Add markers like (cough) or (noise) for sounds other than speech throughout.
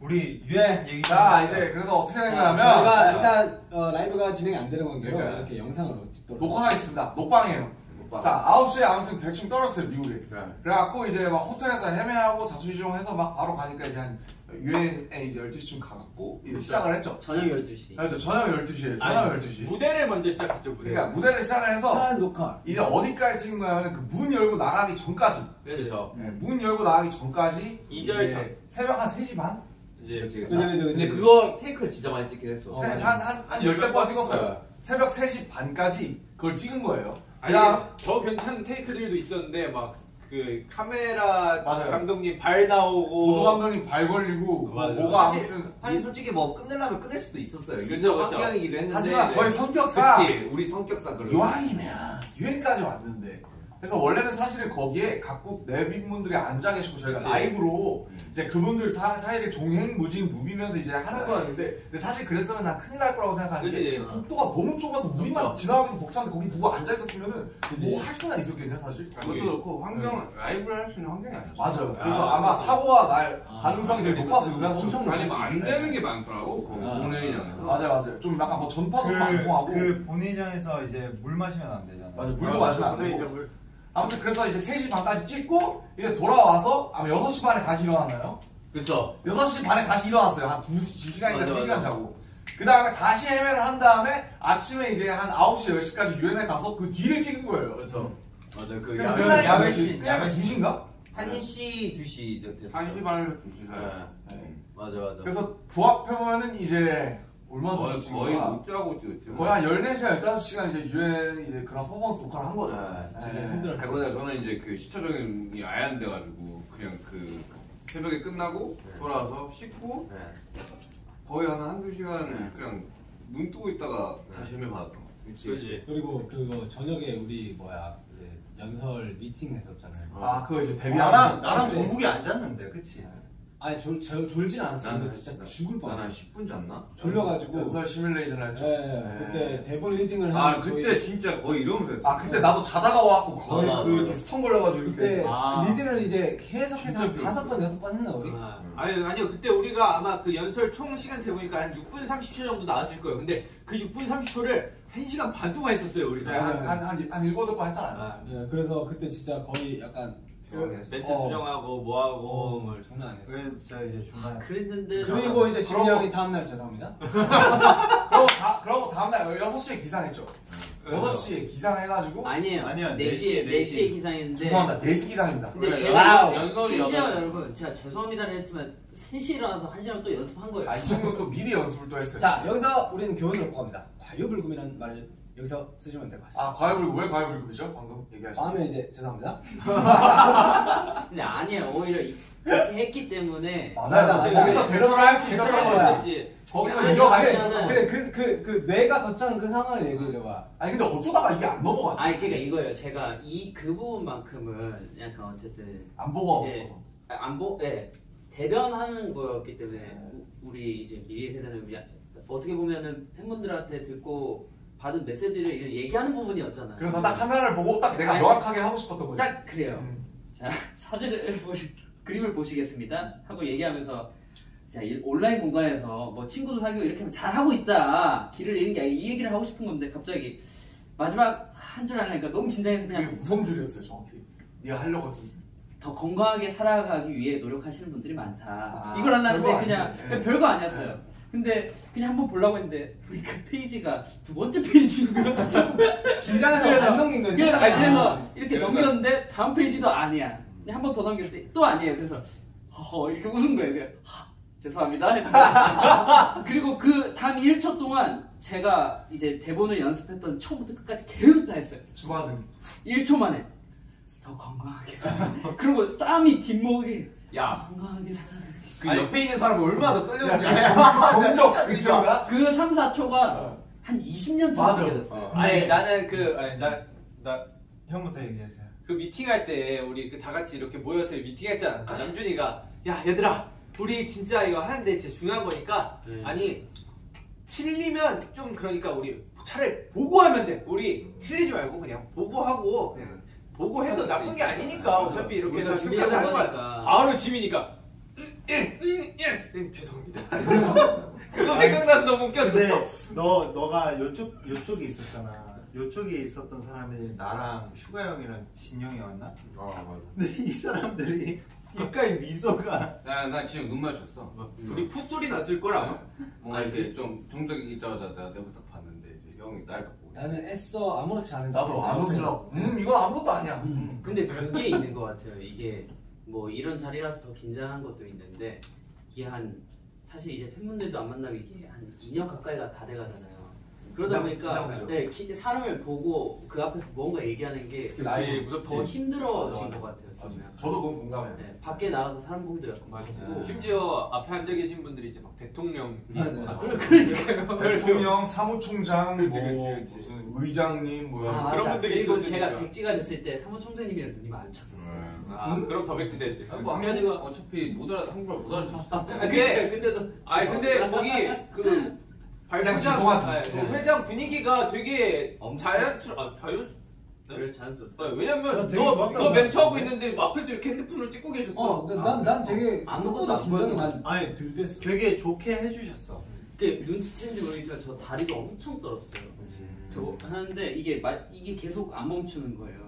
우리 유행 얘기 자 이제 그래서 어떻게 거냐면 저희가 일단 어, 라이브가 진행이 안 되는 관계로 그러니까요. 이렇게 영상으로 찍도록 녹화하겠습니다. 녹방이에요. 자 9시에 아무튼 대충 떨었어요 미국에. 네. 그래갖고 이제 막 호텔에서 헤매하고 자취지종해서 막 바로 가니까 이제 한 유엔에 이제 12시쯤 가갖고 이제 시작을 했죠. 저녁 12시. 그렇죠. 저녁 12시에 저녁 아니, 12시. 무대를 먼저 시작했죠 무대. 그러니까 무대를 시작을 해서 한 녹화 이제 어디까지 찍은 거냐면 그 문 열고 나가기 전까지. 그렇죠. 네, 문 열고 나가기 전까지 이절 이제 전. 새벽 한 3시 반? 이제 그죠 그죠 근데 그거 테이크를 진짜 많이 찍긴 했어. 어, 한, 맞아. 한, 한, 한 열댓 번 찍었어요. 새벽 3시 반까지 그걸 찍은 거예요. 아니 그냥 더 괜찮은 테이크들도 있었는데 막 그 카메라 맞아요. 감독님 발 나오고 보조 감독님 발 걸리고 뭐 맞아요. 뭐가 아무튼 사실 솔직히 뭐 끝내려면 끝낼 수도 있었어요. 그쵸, 그쵸. 환경이기도 했는데. 하지만 저희 성격상 그치, 우리 성격상 그런. 이왕이면 유엔까지 왔는데 그래서 원래는 사실은 거기에 각국 내빈분들이 앉아 계시고 저희가 그치. 라이브로 음. 이제 그분들 사, 사이를 종횡무진 누비면서 이제 하는 거였는데 근데 사실 그랬으면 난 큰일 날 거라고 생각하는데 그치. 국도가 너무 좁아서 우리만. 지나가기도 벅찬데 거기 누가 앉아 있었으면은. 뭐 할 수나 있었겠냐 사실 그것도 그렇고 환경 라이브를 할 수 있는 환경이 아니었어. 맞아요 그래서 아, 아마 사고가 날 아, 가능성이 되게 높았어요 은하철 엄청 아니 뭐안 되는 게 많더라고. 그 아. 공연장에서. 맞아요 맞아요 좀 약간 뭐 전파도 안 통하고 그, 그 본회의장에서 이제 물 마시면 안 되잖아. 맞아 물도 마시면 안 되고 아무튼 그래서 이제 3시 반까지 찍고 이제 돌아와서 아마 6시 반에 다시 일어나나요? 그쵸. 6시 반에 다시 일어났어요. 한 2, 2시간인가 맞아, 3시간 맞아. 자고. 그 다음에 다시 헤매를 한 다음에 아침에 이제 한 9시, 10시까지 유엔에 가서 그 뒤를 찍은 거예요. 그렇죠. 맞아요. 그 그래서 야, 야외 몇 씬, 시? 야외 그냥 씬. 2시인가? 1시, 2시 이제 됐어요. 한 시반을 주시사요. 네. 네. 맞아, 맞아. 그래서 도합해보면은 이제 얼마 정도 거의 찍은 거의? 못 자고 찍었지. 거의 한 14시간, 15시간 이제 유엔 이제 그런 퍼포먼스 녹화를 한 거죠. 네, 진짜 네. 힘들었죠 그보다 저는 이제 그 시차적인이 아예 안 돼가지고 그냥 그 새벽에 끝나고 네. 돌아와서 씻고 네. 거의 한 한두 시간 네. 그냥 눈 뜨고 있다가 네. 다시 헤매 받았던 것 같아요. 그렇지. 그리고 그거 저녁에 우리 뭐야 이제 연설 미팅 했었잖아요 아, 그거 이제 데뷔하는 나랑 나랑 정국이 앉았는데, 그치? 아니 졸, 졸, 졸진 않았어 근데 진짜 죽을 나는 뻔했어 10분 잤나? 졸려가지고 연설 시뮬레이션을 했죠. 네, 네. 그때 대본 reading을 아한 그때 저희- 진짜 거의 이러면서 했어. 아, 그때 나도 자다가 와갖고 거의 아, 그. 이렇게 stun 걸려가지고 이렇게. 그때 아. reading을 이제 계속해서. 다섯 번 여섯 번 했나 우리? 아, 아니 아니요 그때 우리가 아마 그 연설 총 시간 재보니까 한 6분 30초 정도 나왔을 거예요. 근데 그 6분 30초를 1시간 반 동안 했었어요 네, 우리가. 한, 한, 한, 한 일곱 번 했잖아요. 아, 네, 그래서 그때 진짜 거의 약간 멘트 어. 수정하고 뭐하고 어, 뭘. 장난 아니었어. 왜 제가 이제 중간에. 그랬는데 그리고 이제 그럼- 형이 다음날 죄송합니다. (laughs) 그러고, 다, 그러고 다음날 6시에 기상했죠. 6시에 기상해가지고. 아니에요. 아니요, 4시에 4시에 4시에 기상했는데 죄송합니다. 4시 기상입니다. 근데 제가 wow. 심지어 여덟 번. 여러분 제가 죄송합니다를 했지만 3시에 일어나서 1시간 또 연습한 거예요. 아, 이 친구는 또 미리 연습을 또 했어요. 자 여기서 우리는 교훈을 얻고 갑니다. 과유불급이라는 말을 여기서 쓰시면 될 것 같습니다. 아, 과유불급, 왜 과유불급이죠? 방금 얘기하신 다음에 이제 죄송합니다. 근데 아니에요. 오히려 이- 이렇게 했기 때문에 맞아요. 맞아, 거기서 맞아. 대처를 할 수 있었던 대처를 거야. 있었지. 거기서 아니, 수 아니, 있었던 아니. 거야. 그래 그 그그 내가 거쳐한 그 상황을 얘기해줘봐. 아니, 근데 어쩌다가 이게 안 넘어갔냐? 아니 그러니까 이거예요. 제가 이 그 부분만큼은 약간 어쨌든 안 보고 하고 이제 싶어서. 안보 예 대변하는 거였기 때문에 우리 이제 미래 세대는 우리 어떻게 보면은 팬분들한테 듣고 받은 메시지를 얘기하는 부분이었잖아요. 그래서 딱 카메라를 보고 딱 내가 아니, 명확하게 하고 싶었던 거지. 딱 그래요. 음. 자 (laughs) 사진을 보시 그림을 보시겠습니다 하고 얘기하면서 자이 온라인 공간에서 뭐 친구도 사귀고 이렇게 하면 잘 하고 있다 길을 잃는 게 아니라 이 얘기를 하고 싶은 건데 갑자기 마지막 한 줄 하려니까 너무 긴장해서 그냥 무슨 줄이었어요, 정확히. 네가 하려고 했던 줄. 더 건강하게 살아가기 위해 노력하시는 분들이 많다 아, 이걸 하려는데 그냥. 그냥 별거 아니었어요 근데 그냥 한번 보려고 했는데 우리 그 페이지가 두 번째 페이지인 거야 긴장해서 안 넘긴 거지. 그래서, 아니, 그래서 이렇게 그래서- 넘겼는데 다음 페이지도 아니야. 한 번 더 넘겼을 때또 아니에요. 그래서 허허 이렇게 웃은 거예요. 그래, 하, 죄송합니다. (laughs) 그리고 그 다음 1초 동안 제가 이제 대본을 연습했던 처음부터 끝까지 계속 다 했어요. 주마등. 1초 만에 더 건강하게. (laughs) 그리고 땀이 뒷목이 야, 건강하게. 그 옆에 있는 사람이 얼마나 더 떨렸는지 정적 그 기억나? 그 3, 4초가 어. 한 20년 전 맞아. 느껴졌어요. 어. 아니 나는 그 아니 나나 형부터 얘기하세요. 그 미팅할 때 우리 그 다 같이 이렇게 모여서 미팅했잖아. 남준이가 야 얘들아 우리 진짜 이거 하는데 진짜 중요한 거니까 네. 아니 틀리면 좀 그러니까 우리 차라리 보고 하면 돼. 우리 틀리지 말고 그냥 보고 하고 그냥 보고 해도 나쁜 게 아니니까 어차피 이렇게 우리가 해서 준비하는. 거니까. 바로 지민이가 음, 예, 음, 예. 선생님 죄송합니다. (laughs) 그거 생각나서 너무 웃겼어. 근데 너 너가 요쪽 요쪽에 있었잖아. 요쪽에 있었던 사람이 나랑 슈가 형이랑 진 형이었나? 아 맞아. 근데 이 사람들이 입가에 미소가 나나 지금 눈 맞췄어. 둘이 풋소리 났을 걸 아마. 뭔가 이렇게 좀 정적이 있자마자 내가 내부 딱 봤는데 형이 보고. 나는 애써 아무렇지 않은 나도 안 웃으려고. 음 이건 아무것도 아니야. 음. 근데 그게 있는 것 같아요. 이게 뭐 이런 자리라서 더 긴장한 것도 있는데 이게 한 사실 이제 팬분들도 안 만나고 이게 한 2년 가까이가 다 돼가잖아요. 그러다 보니까. 네, 기- 사람을 보고 그 앞에서 뭔가 얘기하는 게 그치, 더 무섭지. 힘들어진 맞아. 것 같아요. 맞아. 좀 약간. 저도 그건 공감해. 네, 밖에 나가서 사람 보기도 약간 맞고 심지어 앞에 앉아 계신 분들이 이제 막 대통령. 아, 그래, 그러니까요. 대통령, 사무총장, 그치, 뭐 그치, 그치. 무슨 의장님 뭐 아, 그런 맞아. 분들이 그리고 있었으니까. 제가 백지가 됐을 때 사무총장님이랑 눈이 마주쳤었어요. 아, 그럼 더 백지 되지. 뭐 그래가지고- 어차피 못 알아 한국말 못 알아줄 수 있어. 아, 근데- 근데 근데도 아니 근데 거기 그 그냥 발표장 죄송하지. 아니, 그 회장 분위기가 되게 자연스러 아 자연 그래 자연스럽어. 아, 왜냐면 나 되게 너, 좋았다고 너 멘트 하고 생각해. 있는데 앞에서 이렇게 핸드폰을 찍고 계셨어. 어, 근데 난, 난 되게 아무것도 생각보다 안 긴장이 보여도- 난 아니 들댔어. 되게 좋게 해주셨어. 그 눈치채는지 모르겠지만 저 다리가 엄청 떨었어요. 저 하는데 이게 마, 이게 계속 안 멈추는 거예요.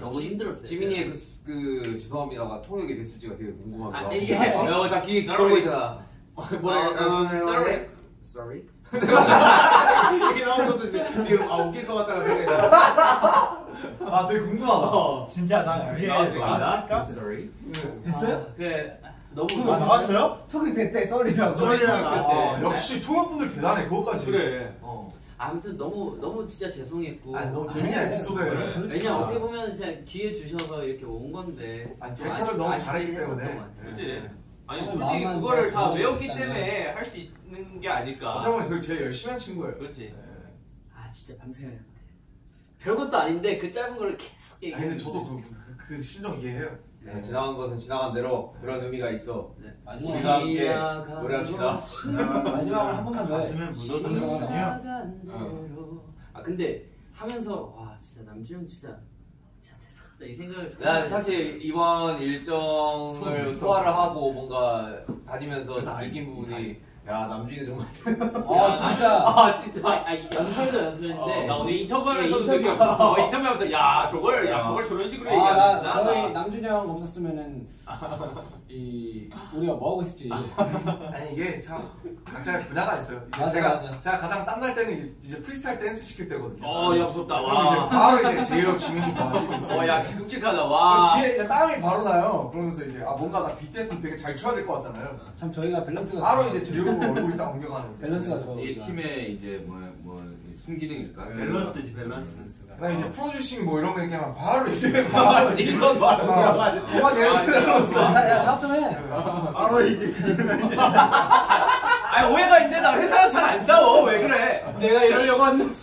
너무 힘들었어요. 지민이의 그, 그 죄송합니다가 통역이 됐을지가 되게 궁금합니다. 아, 이게- 어, 딱히 그런 거 있잖아. 뭐라 sorry. Sorry. 이게 나오는 것도 되게 아 웃길 것 같다는 생각이. 아 되게 궁금하다. 진짜 나 그게 나왔을까? Sorry. 됐어요? 아, 그 너무 아, 나왔어요? 턱이 됐대, 썰이라고. 썰이랑 아, 역시 통역분들 대단해 그것까지. 그래. 어. 아무튼 너무 너무 진짜 죄송했고. 아니 너무 재밌는 에피소드예요. 그래. 왜냐 어떻게 보면 진짜 기회 주셔서 이렇게 온 건데. 대처를 너무 잘했기 때문에. 그지? 아니 어, 솔직히 마음만 그거를 잘다 외웠기. 때문에 할 수 있는 게 아닐까. 어쩌면 그걸 제일 열심히 한 친구예요. 그렇지. 아 진짜 밤새야 돼. 별것도 아닌데 그 짧은 걸 계속 아니, 얘기해. 근데 저도 그, 그, 그 심정 이해해요. 네, 지나간 것은 지나간 대로 그런 의미가 있어. 우리가 함께 지나간 노래합시다. 마지막으로 한 번만 더 해. 가슴에 묻어두는 어. 군요. 지나간 대로. 아 근데 하면서 와 진짜 남주형 진짜 이 생각을 난 사실 이번 일정을 소화를 하고 뭔가 다니면서 느낀 부분이 야 남준이 정말 (laughs) 아, 진짜. 아 진짜 아, 아 연설도 연설인데 나 오늘 인터뷰하면서 인터뷰. 느꼈어. 어, (laughs) 인터뷰하면서 야 저걸 야 저걸 저런 식으로 아, 나, 얘기하는구나. 저희 남준형 없었으면은, 이, 우리가 뭐 하고 있을지. 아니 이게 참 각자의 분야가 있어요. 이제 맞아, 제가 맞아. 제가 가장 땀날 때는 이제, 이제 프리스타일 댄스 시킬 때거든요. 어, 야 무섭다. 그럼 이제 와. 바로 이제 제이홉 지민이 뭐 어, 야 끔찍하다. 그 와. 뒤에 이제 땀이 바로 나요. 그러면서 이제 아 뭔가 나 BTS 되게 잘 춰야 될 것 같잖아요. 참 저희가 밸런스가. 바로 이제 제이홉 얼굴이 딱 옮겨가는. 밸런스가 좋아. 이 팀의 이제 뭐뭐 순기능일까? 밸런스지 밸런스. 나 이제 프로듀싱 뭐 이런 거 얘기하면 바로 이제 (laughs) 바로 이제 이런 말을 들어가지고 뭐가 자, 야, 작업 좀 해. 바로 이게 아니 오해가 있는데 나 회사랑 잘 안 싸워. 왜 그래? 내가 이러려고 왔는데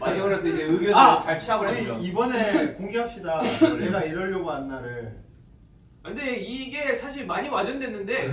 많이 그래서 이제 의견을 아! 잘 취합을 했죠. 이번에 공개합시다. 내가 이러려고 한 날을. 근데 이게 사실 많이 와전됐는데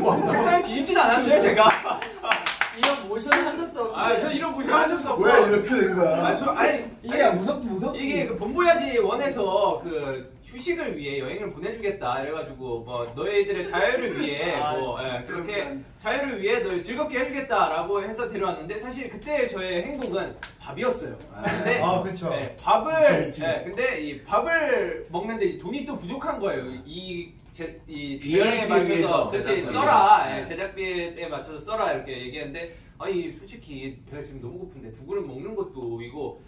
왔다. 책상에 뒤집진 않았어요 제가. (laughs) 이런 모션 한 적도 없고 아 저 이런 무시 하셨었고 왜 이렇게 된 거야? 아, 저, 아니, 이게 아니, 무섭, 무섭. 이게 그 본보야지 원에서 그 휴식을 위해 여행을 보내주겠다 이래가지고 뭐 너희들의 자유를 위해 (laughs) 아, 뭐 예, 그렇게 자유를 위해 너 즐겁게 해주겠다라고 해서 데려왔는데 사실 그때 저의 행복은 밥이었어요. 근데 아 그쵸. 예, 밥을 있지, 있지. 예, 근데 이 밥을 먹는데 이 돈이 또 부족한 거예요. 이 제, 이 제작비에 맞춰서 제작비에. 써라 예, 네. 제작비에 맞춰서 써라 이렇게 얘기했는데 아니 솔직히 배가 지금 너무 고픈데 두 그릇 먹는 것도 이거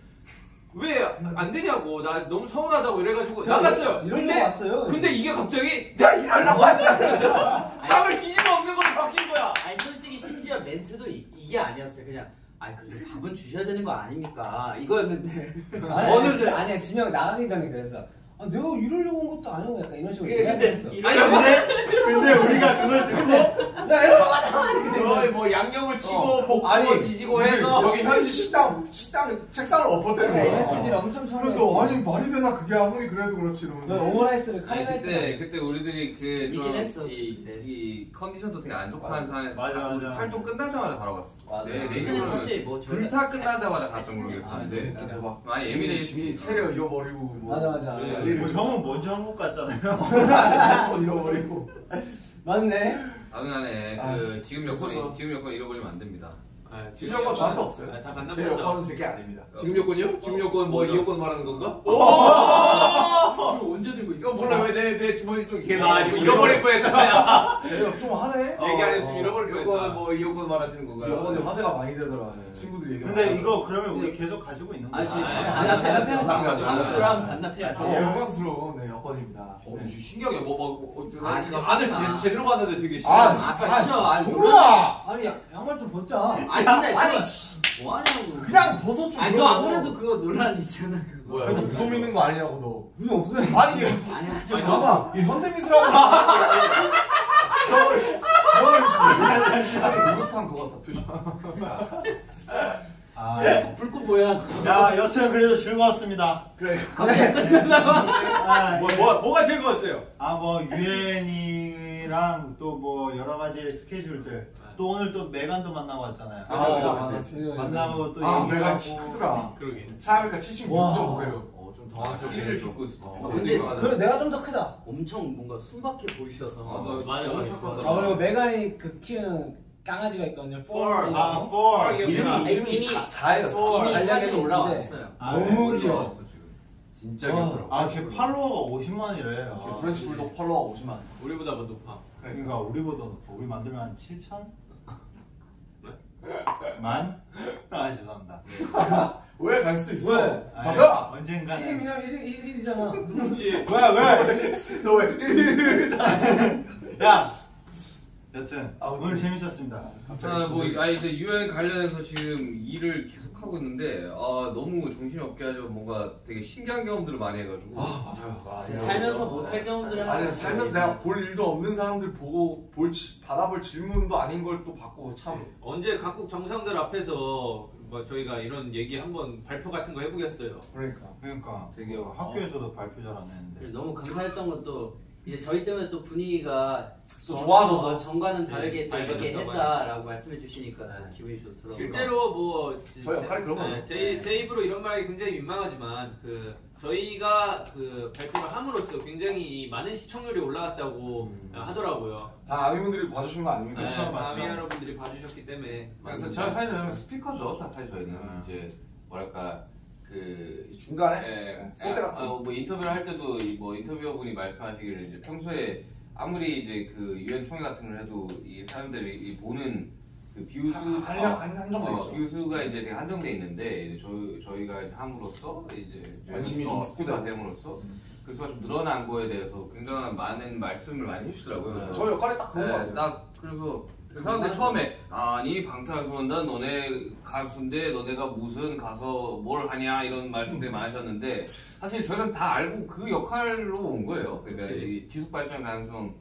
왜 안 되냐고 나 너무 서운하다고 이래가지고 나갔어요. 이러려고 근데 왔어요. 근데 이게 갑자기 내가 일하려고 그래서 밥을 뒤집어 먹는 걸로 바뀐 거야. 아니 솔직히 심지어 멘트도 이, 이게 아니었어요 그냥 아니 그래도 밥은 주셔야 되는 거 아닙니까 이거였는데 아니, 어느 아니, 날- 아니야, 진영 나가기 전에 그래서. 아, 내가 이러려고 온 것도 아니고 약간 이런 식으로 근데 얘기했어. 아니 근데 근데 우리가 그걸 듣고 된 거야. 거의 뭐 양념을 치고 어. 볶고 아니, 지지고 해서 여기 현지 식당 식당 책상을 엎어대는 내가 거야. MSG를 엄청 처음에. 그래서 아니 말이 되나 그게 아무리 그래도 그렇지 너 이러면서 오므라이스를 아니, 카레라이스를. 그때 그때 우리들이 재밌긴 했어. 네. 이 컨디션도 되게 안 좋고. 한 상황에서 맞아, 맞아. 활동 끝나자마자 바로 갔어. 맞아. 네, 그때는 내년은 사실 뭐 저희가 불타 끝나자마자 갔던 걸로 기억하는데 그래서 막 많이 지민이 예민해. 지민이 테리어 잃어버리고 뭐 맞아, 맞아. 난리를 뭐 형은 먼저 한국 갔잖아요. 핸드폰 (laughs) 잃어버리고 맞네. 안에 아, 그 지금 여건이 있었어. 지금 여건 잃어버리면 안 됩니다. 아, 지금 여건 저한테 없어요. 아, 다제 만나보죠. 여건은 제게 아닙니다. 지금 요건이요? 지금 요건 뭐 이 요건 말하는 건가? 이거 언제 들고 있어? 이거 몰라 왜 내 내 주머니 속에 계속 아, 이거 잃어버릴 뻔했잖아. 제가 좀 하네. 얘기 안 했으면 잃어버릴 요건 뻔했다. 뭐 이 요건 말하시는 건가요? 여건이 화제가 많이 되더라. 친구들이 얘기. 근데 이거 그러면 우리 계속 가지고 있는 거야? 아니 지금 아, 반납해야 당연하죠. 방수랑 반납해야 저 영광스러운 네, 여건입니다. 어, 신기하게 뭐, 뭐, 뭐, 어, 아, 아, 그거 아들. 제, 제대로 봤는데 되게 아, 신기하다. 아, 싫어. 아니, 정우야! 아니 양말 좀 벗자. 아니 근데 아니, 너뭐 하냐고. 그냥 벗어 좀. 아니 너안 그래도 그거 논란 있잖아 그거. 뭐야? 그래서 무좀 믿는 거 아니냐고 무슨 없어요. 너. 아니 아니 하지 아니 마. 봐봐 이 현대미술하고 지영을 지영을 아니 목욕탕 그거 같다 표시. 아, 불꽃 뭐야? 야, 여튼 그래도 즐거웠습니다. 그래. 아, 뭐, 뭐, 뭐가 즐거웠어요? 아, 뭐, 유엔이랑 또 뭐 여러 가지 스케줄들. 또 오늘 또 메간도 만나고 왔잖아요. 아, 아, 맞아. 만나고 또아 내가 얘기하고. 크더라. 그러게. 차이가 76.5배요. 어, 좀 당황스럽게 일을 해줘. 싣고 있어. 어, 근데. 그래 내가 좀 더 크다. 엄청 뭔가 순박해 보이셔서. 맞아. 맞아, 엄청 맞아. 아 그리고 메간이 그 키우는 강아지가 있거든요. Four. 폴. 아, 4. 이름이 이름이 이미- 4예요. 이미 사진이 올라왔어요. 아, 너무 네. 귀여워. 올라왔어, 지금. 진짜 와. 귀엽더라고. 아, 제 팔로워가 50만이래. 아, 프렌치 불독 팔로워가 50만. 우리보다 더 높아. 그러니까 우리보다 높아. 우리 만들면 한 7천? 만? (laughs) 아, 죄송합니다. (laughs) 왜 갈 수 있어? 왜? 아, 가자. 언젠가는. 책임이랑 1, 1일이잖아. 그렇지. 왜, 왜? (laughs) 너 왜? 야! 여튼, 아, 오늘. 재밌었습니다. 아, 뭐, 아니, 근데 유엔 관련해서 지금 일을 계속 하고 있는데, 아, 너무 정신이 없게 하죠. 뭔가 되게 신기한 경험들을 많이 해가지고. 아 맞아요. 아, 진짜 이거. 살면서 못할 경험들을 하는 아니 살면서 내가 볼 일도 없는 사람들 보고 볼 지- 받아볼 질문도 아닌 걸 또 받고 참 언제 각국 정상들 앞에서 뭐 저희가 이런 얘기 한번 발표 같은 거 해보겠어요. 그러니까 그러니까 되게, 뭐 학교에서도 발표 잘 안 했는데. 너무 감사했던 것도 이제 저희 때문에 또 분위기가 또 저- 좋아져서. 어, 정과는 네, 다르게 또 이렇게 했다라고 말씀해 주시니까 또 기분이 좋더라고요. 실제로 뭐 지- 저희 역할이 그런. 네, 제, 제 입으로 이런 말이 굉장히 민망하지만 그 저희가 그 발표를 함으로써 굉장히 많은 시청률이 올라갔다고 음. 하더라고요. 다 아미분들이 봐주신 거 아닙니까? 네, 맞죠. 다미 여러분들이 봐주셨기 때문에 그래서 저희 사실 저희는 스피커죠. 사실 저희는 아. 이제 뭐랄까 그이 중간에 예, 쓸데 같은 아, 뭐 인터뷰를 할 때도 이 뭐 인터뷰어분이 말씀하시기를 이제 평소에 아무리 이제 그 유엔 총회 같은 걸 해도 이 사람들이 이 보는 그 뷰수 한량 한 한정돼 어, 있죠. 뷰수가 이제 되게 한정돼 있는데 이제 저희 저희가 이제 함으로써 이제 관심이 좀. 확대가 됨으로써 그 수가 좀 늘어난 거에 대해서 굉장한 많은 말씀을 많이 해주시더라고요. 저 역할이 딱 그런 거 네, 같아요. 딱 그래서 그 사람들 처음에 아니 방탄소년단 너네 가수인데 너네가 무슨 가서 뭘 하냐 이런 말씀들 음. 많으셨는데 사실 저희는 다 알고 그 역할로 온 거예요. 그러니까. 이 지속 발전 가능성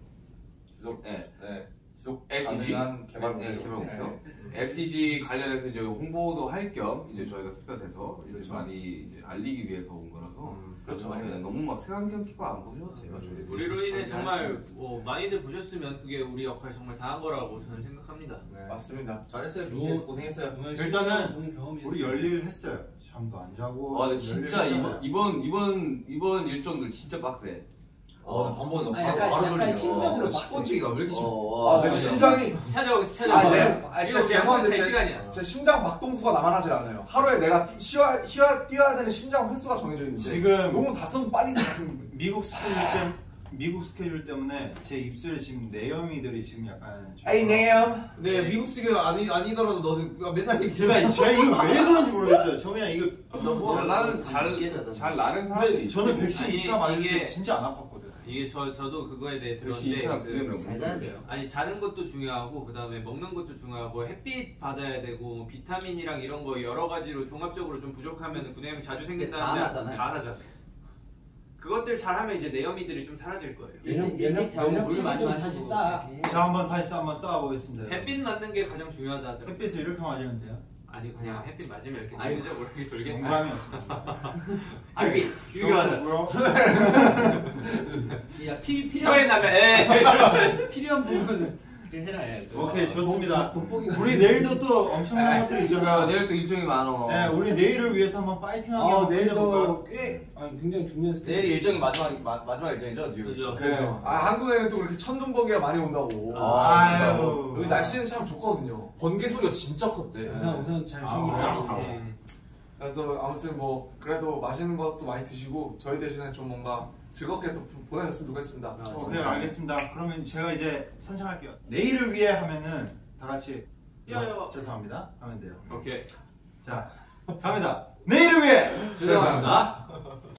지속, 네. 네. 지속 SDG 가능한 개발 네. 개발 목표. 네. SDG 관련해서 이제 홍보도 할 겸 이제 저희가 스피커 돼서 이제 많이 알리기 위해서 온 거라서 그렇죠. 많이 그냥 너무 막 색안경 끼고 안 보셔도 돼요. 저희 우리로 인해 정말. 뭐 많이들 보셨으면 그게 우리 역할 정말 다 한 거라고 저는 생각합니다. 네. 맞습니다. 잘했어요. 준비해서 고생했어요. 일단은. 우리 열일 했어요. 잠도 안 자고. 아, 근데 진짜 열일 이번. 이번 이번 이번 일정들 진짜 빡세. 어, 반번 아니, 약간- 약간 심적으로 막- 식곤증이가 왜 이렇게 어, 아, 내 심장이 찾아오고 아, 찾아오고. 네. 아, 진짜 죄송한데 제 제- 시간이야. 제 심장 박동수가 나만하지 않아요. 하루에 내가 뛰, 쉬어, 쉬어, 뛰어야 되는 심장 횟수가 정해져 있는데 지금 너무 다 쓰면 빨리 다 쓰는 미국 스케줄 때 미국 스케줄 때문에 제 입술에 지금 내염이들이 지금 약간 좀- 에이 네엄 네, 미국 수기가 아니, 아니더라도 너는 맨날 얘기 제가 (laughs) 제가 이거 왜 그런지 모르겠어요. 저 그냥 이거 너무 잘 나는 자잖아. 잘잘 나는 근데 사람들이. 저는 백신 아니, 2차 맞을 이게- 때 진짜 안. 이게 저 저도 그거에 대해 들었는데 그- 잘 자야? 돼요. 아니 자는 것도 중요하고 그 다음에 먹는 것도 중요하고 햇빛 받아야 되고 뭐 비타민이랑 이런 거 여러 가지로 종합적으로 좀 부족하면 분해염이 자주 생긴다는데 다 나잖아요. 다 나잖아요. 그것들 잘하면 이제 내염이들이 좀 사라질 거예요. 일찍 일찍 자고 물 많이 좀 마시고 자 한번 다시 한번 쌓아보겠습니다. 햇빛 맞는 게 가장 중요하다 하더라고요. 햇빛을 이렇게 맞으는데요. 아니 그냥 햇빛 맞으면 이렇게 아이고. 찢어져 모르게 돌겠다. 공감이 없습니다. 아니 유교하자. 야 피, 혀에 필요한 나면 에 필요한 부분은 이제 해라 해. 오케이 좋습니다. 돋보기가 우리 내일도 또 엄청난 것들이 야, 있잖아. 내일 또 일정이 많어. 네, 우리 내일을 위해서 한번 파이팅하게 아, 한번 끝내볼까? 내일도 꽤 아니, 굉장히 중요한 스케줄. 내일 일정이 마지막 마, 마지막 일정이죠, 뉴욕. 그죠. 그렇죠. 아 한국에는 또 그렇게 천둥번개가 많이 온다고. 아 유. 여기 날씨는 참 좋거든요. 번개 소리가 진짜 컸대. 우선 우선 잘 아, 챙기세요. 네. 그래서 아무튼 뭐 그래도 맛있는 것도 많이 드시고 저희 대신에 좀 뭔가 즐겁게 또 보내셨으면 좋겠습니다. 아, 오케이 알겠습니다. 그러면 제가 이제 선창할게요. 내일을 위해 하면은 다 같이 야, 야. 죄송합니다 하면 돼요. 오케이. 자 갑니다. 내일을 위해 죄송합니다.